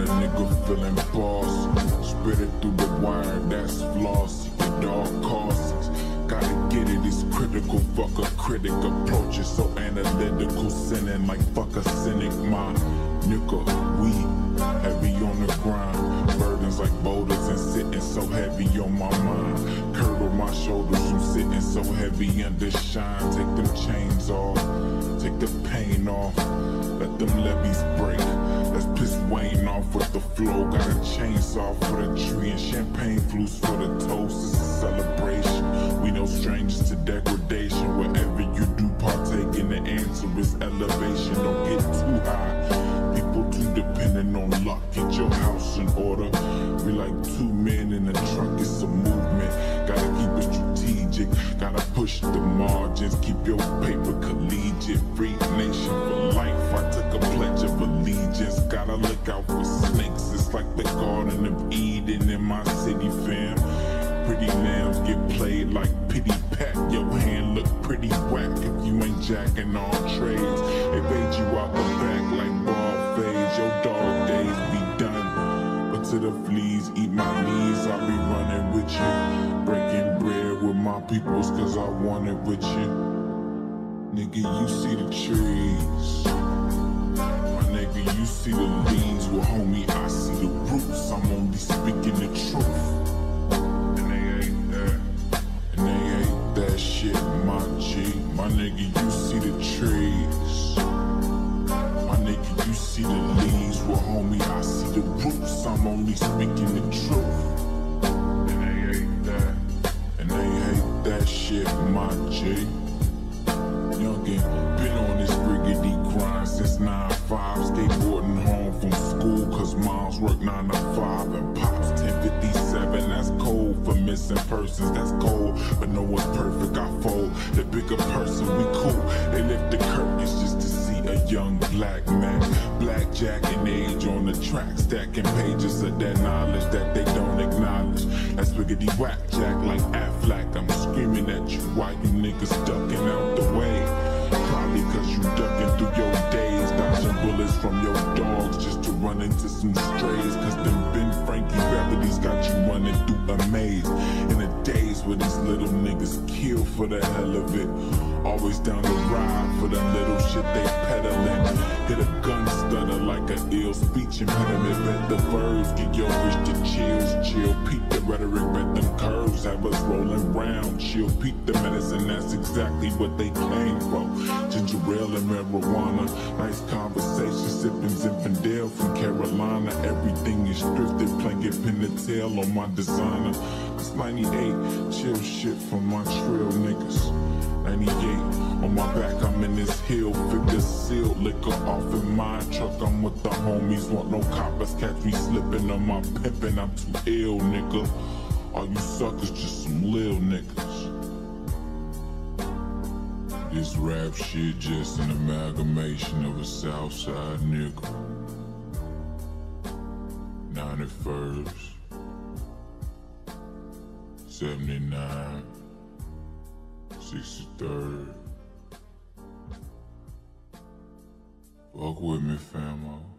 a nigga feeling boss. Spit it through the wire, that's floss. Your dog costs. Gotta get it, it's critical. Fuck a critic approach it so analytical. Sinning like fuck a cynic. My nigga, we heavy on the grind. Burdens like boulders and sitting so heavy on my mind. Curdle my shoulders from sitting so heavy under shine. Take them chains off, take the pain off. Let them levees break. Piss Wayne off with the flow. Got a chainsaw for the tree and champagne flutes for the toast. It's a celebration. We no strangers to degradation. Whatever you do, partake in the answer is elevation. Don't get too high. People too dependent on luck. Get your house in order. We like two men in a truck. It's a movement. Gotta keep it strategic. Gotta push the margins. Keep your paper collegiate. Free nation for life. I jacking all trades. Evade you out the back like ball fades. Your dog days be done. But to the fleas, eat my knees. I'll be running with you. Breaking bread with my peoples, cause I want it with you. Nigga, you see the trees. My nigga, you see the leaves. Well, homie, My nigga, you see the trees. My nigga, you see the leaves. Well, homie, I see the roots. I'm only speaking the truth. And they ain't that. And they hate that shit, my G. Youngin, been on this briggity grind since 9-5 Skateboarding home from school cause moms work 9 to 5 missing persons That's cold, but no one's perfect, I fold. The bigger person, we cool. They lift the curtains just to see a young black man. Blackjack and age on the track Stacking pages of that knowledge that they don't acknowledge. That's wiggity whack jack like Aflac. I'm screaming at you while you niggas ducking out the way? Probably cause you ducking through your days. Dodging bullets from your dogs just to run into some running through a maze In the days where these little niggas kill for the hell of it. Always down the ride for the little shit they peddling. Hit a gun stutter like an ill speech impediment. Bet the verbs get your wish to chills Chill, peep the rhetoric, bet them curves. Have us rolling round, chill, peep the medicine That's exactly what they came for. Ginger ale and marijuana Nice conversation, sipping Zinfandel from Carolina. Everything is thrifted, planking pin the tail on my designer. It's 98, chill shit from my trail niggas. 98 on my back, I'm in this hill. Figure sealed, liquor off in my truck. I'm with the homies. Want no coppers, catch me slipping on my pimpin'. I'm too ill, nigga. All you suckers, just some lil niggas. This rap shit just an amalgamation of a Southside nigga. 91st, 79. 63rd. Fuck with me, famo.